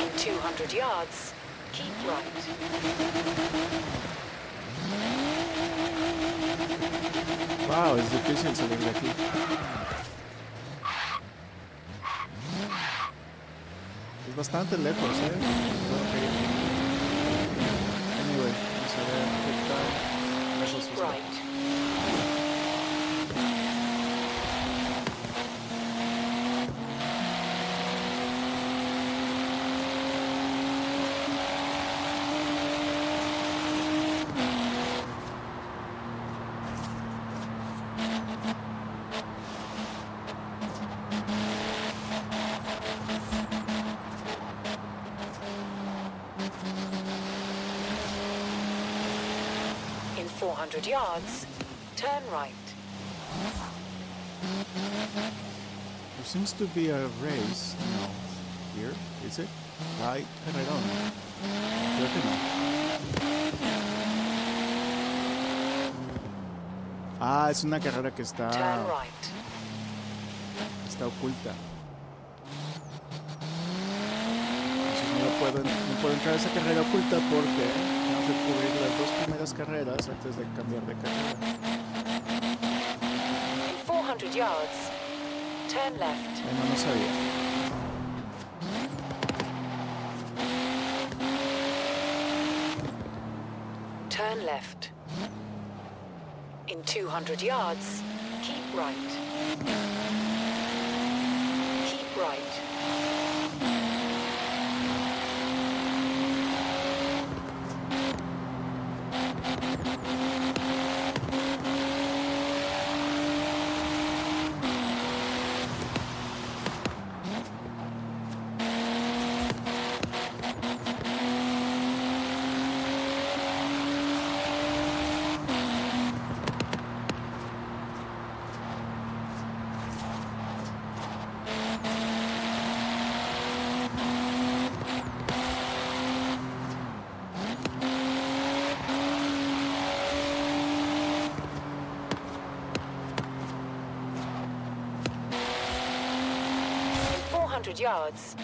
In 200 yards, keep right. Wow, difícil salir de aquí. Es bastante lejos, ¿eh? 400 yards, turn right. There seems to be a race. Here, is it? Carrerón. Creo que no. Ah, es una carrera que está, right. está oculta. Entonces no puedo, no puedo entrar a esa carrera oculta porque tengo que cubrir las dos primeras carreras antes de cambiar de carrera. In 400 yards, turn left. Bueno, no sabía. Turn left. In 200 yards, keep right. Keep right. In 400 yards,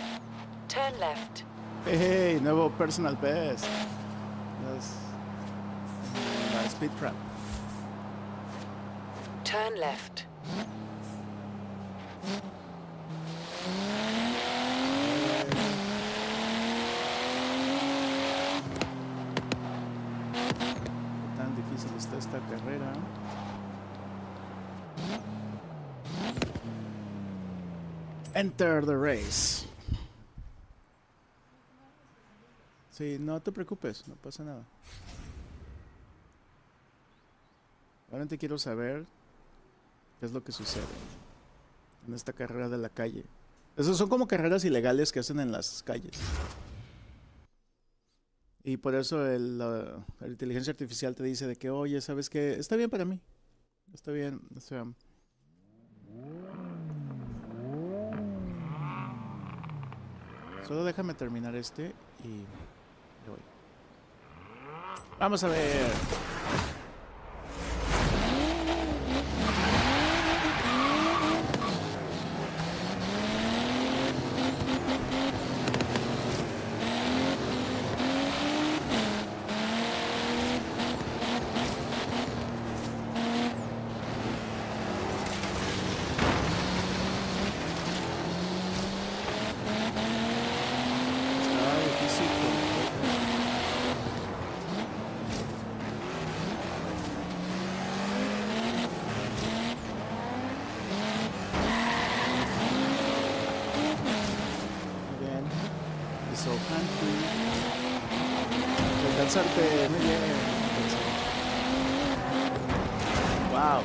turn left. Hey, nuevo personal best. Las, la speed trap. Turn left. Enter the race. Sí, no te preocupes, no pasa nada. Realmente quiero saber qué es lo que sucede en esta carrera de la calle. Esos son como carreras ilegales que hacen en las calles. Y por eso el, la, la inteligencia artificial te dice de que, oye, ¿sabes qué? Está bien para mí. Está bien. O sea, solo déjame terminar este y voy. Vamos a ver. Hanky. Alcanzarte, muy bien. Wow.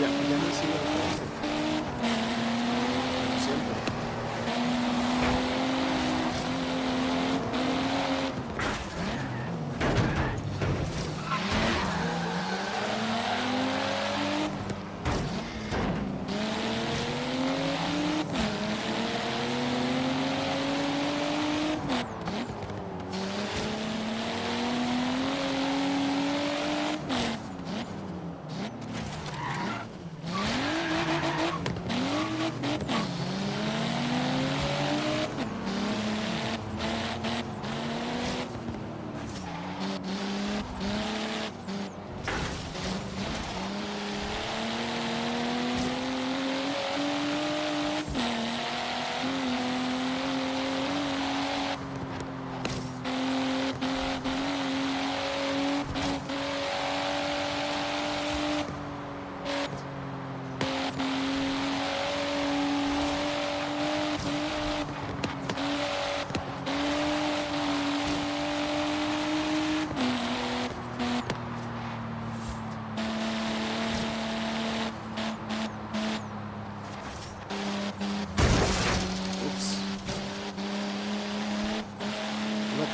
Ya, ya no sigo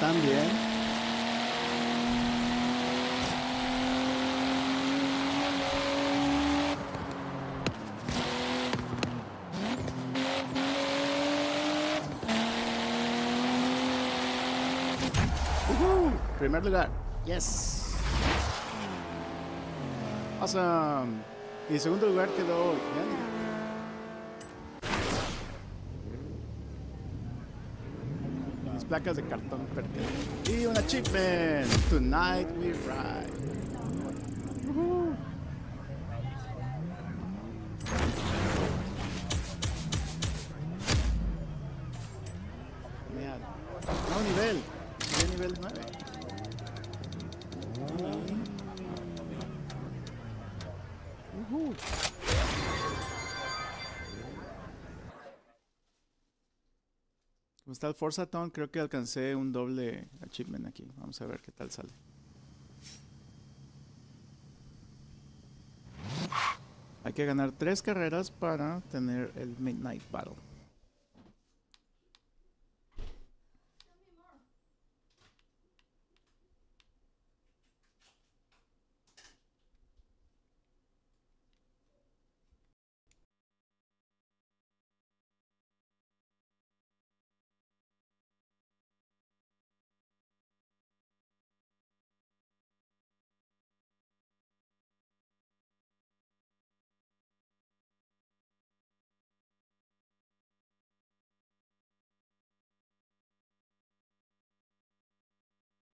también. Primer lugar. Yes. Awesome. Y segundo lugar quedó Yanni. Placas de cartón perfecto. Y un achievement. Tonight we ride. Está el Forzathon, creo que alcancé un doble achievement aquí. Vamos a ver qué tal sale. Hay que ganar tres carreras para tener el Midnight Battle.